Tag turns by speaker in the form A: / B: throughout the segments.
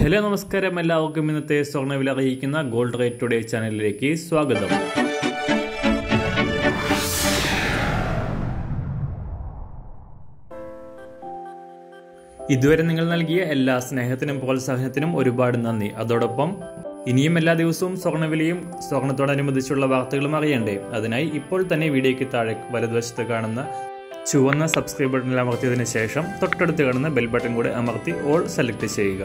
A: Hello നമസ്കാരം. എല്ലാവർക്കും ഇന്നത്തെ സ്വർണവില അറിയിക്കുന്ന ഗോൾഡ് റേറ്റ് ടുഡേ ചാനലിലേക്ക് സ്വാഗതം. ഇതുവരെ നിങ്ങൾ നൽകിയ എല്ലാ സ്നേഹത്തിനും പ്രോത്സാഹനത്തിനും ഒരുപാട് നന്ദി. അതോടൊപ്പം ഇനിയും എല്ലാ ദിവസവും സ്വർണവിലയും സ്വർണത്തോടനുബന്ധിച്ചുള്ള വാർത്തകളും അറിയണ്ടേ? അതിനായി ഇപ്പോൾ തന്നെ വീഡിയോയ്ക്ക് താഴെ വലതുവശത്ത് കാണുന്ന ചുവന്ന സബ്സ്ക്രൈബ് ബട്ടണിൽ അമർത്തിയതിനു ശേഷം തൊട്ടടുത്ത് കാണുന്ന ബെൽ ബട്ടൺ കൂടെ അമർത്തി ഓൾ സെലക്ട് ചെയ്യുക.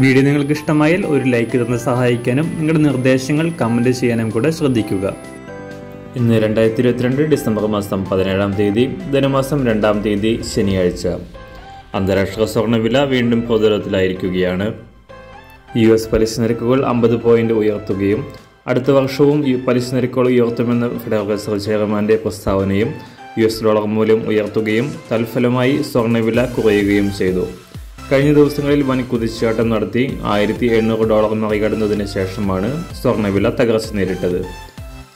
A: വീഡിയോ നിങ്ങൾക്ക് ഇഷ്ടമായാൽ ഒരു ലൈക്ക് തന്ന് സഹായിക്കാനും നിങ്ങളുടെ നിർദ്ദേശങ്ങൾ കമന്റ് ചെയ്യാനും കൂടെ ശ്രദ്ധിക്കുക. ഇന്ന് രണ്ടായിരത്തി ഇരുപത്തിരണ്ട് ഡിസംബർ മാസം പതിനേഴാം തീയതി ധനുമാസം രണ്ടാം തീയതി ശനിയാഴ്ച. അന്താരാഷ്ട്ര സ്വർണവില വീണ്ടും പൊതുതലത്തിലായിരിക്കുകയാണ്. യു എസ് പലിശ നിരക്കുകൾ അമ്പത് പോയിന്റ് ഉയർത്തുകയും അടുത്ത വർഷവും ഈ പലിശ നിരക്കുകൾ ഉയർത്തുമെന്ന ഫെഡറൽ റിസർവ് ചെയർമാന്റെ പ്രസ്താവനയും യു എസ് ഡോളർ മൂല്യം ഉയർത്തുകയും തൽഫലമായി സ്വർണവില കുറയുകയും ചെയ്തു. കഴിഞ്ഞ ദിവസങ്ങളിൽ വൻ കുതിച്ചാട്ടം നടത്തി ആയിരത്തി എണ്ണൂറ് ഡോളർ മറികടന്നതിന് ശേഷമാണ് സ്വർണവില തകർച്ച നേരിട്ടത്.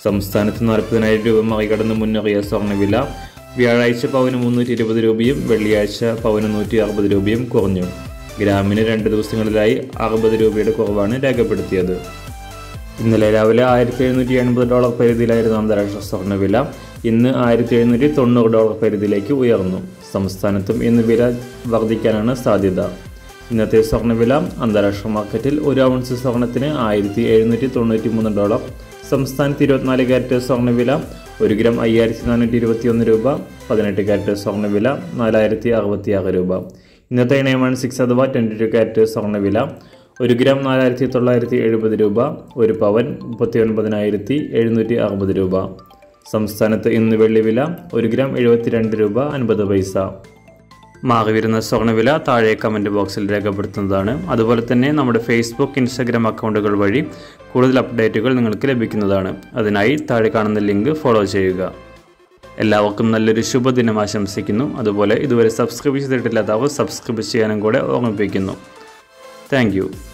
A: സംസ്ഥാനത്ത് നാൽപ്പതിനായിരം രൂപ മറികടന്ന് മുന്നേറിയ സ്വർണവില വ്യാഴാഴ്ച പവന് മുന്നൂറ്റി ഇരുപത് രൂപയും വെള്ളിയാഴ്ച പവന് നൂറ്റി അറുപത് രൂപയും കുറഞ്ഞു. ഗ്രാമിന് രണ്ട് ദിവസങ്ങളിലായി അറുപത് രൂപയുടെ കുറവാണ് രേഖപ്പെടുത്തിയത്. ഇന്നലെ രാവിലെ ആയിരത്തി എഴുന്നൂറ്റി എൺപത് ഡോളർ പരിധിയിലായിരുന്നു അന്താരാഷ്ട്ര സ്വർണവില ഇന്ന് ആയിരത്തി എഴുന്നൂറ്റി തൊണ്ണൂറ് ഡോളർ പരിധിയിലേക്ക് ഉയർന്നു. സംസ്ഥാനത്തും ഇന്ന് വില വർദ്ധിക്കാനാണ് സാധ്യത. ഇന്നത്തെ സ്വർണവില അന്താരാഷ്ട്ര മാർക്കറ്റിൽ ഒരു ഔൺസ് സ്വർണത്തിന് ആയിരത്തി എഴുന്നൂറ്റി തൊണ്ണൂറ്റി മൂന്ന് ഡോളർ. സംസ്ഥാനത്ത് ഇരുപത്തിനാല് ക്യാരറ്റ് സ്വർണവില ഒരു ഗ്രാം അയ്യായിരത്തി നാനൂറ്റി ഇരുപത്തി ഒന്ന് രൂപ. പതിനെട്ട് ക്യാരറ്റ് സ്വർണവില നാലായിരത്തി അറുപത്തി ആറ് രൂപ. ഇന്നത്തെ നയൻ വൺ സിക്സ് അഥവാ ട്വന്റി ടു ക്യാരറ്റ് സ്വർണവില ഒരു ഗ്രാം നാലായിരത്തി തൊള്ളായിരത്തി എഴുപത് രൂപ. ഒരു പവൻ മുപ്പത്തി ഒൻപതിനായിരത്തി എഴുന്നൂറ്റി അറുപത് രൂപ. സംസ്ഥാനത്ത് ഇന്ന് വെള്ളിവില ഒരു ഗ്രാം എഴുപത്തിരണ്ട് രൂപ അൻപത് പൈസ. മാറി വരുന്ന സ്വർണവില താഴെ കമന്റ് ബോക്സിൽ രേഖപ്പെടുത്തുന്നതാണ്. അതുപോലെ തന്നെ നമ്മുടെ ഫേസ്ബുക്ക് ഇൻസ്റ്റാഗ്രാം അക്കൗണ്ടുകൾ വഴി കൂടുതൽ അപ്ഡേറ്റുകൾ നിങ്ങൾക്ക് ലഭിക്കുന്നതാണ്. അതിനായി താഴെ കാണുന്ന ലിങ്ക് ഫോളോ ചെയ്യുക. എല്ലാവർക്കും നല്ലൊരു ശുഭദിനം ആശംസിക്കുന്നു. അതുപോലെ ഇതുവരെ സബ്സ്ക്രൈബ് ചെയ്തിട്ടില്ലാത്തവർ സബ്സ്ക്രൈബ് ചെയ്യാനും കൂടെ ഓർമ്മിപ്പിക്കുന്നു. താങ്ക്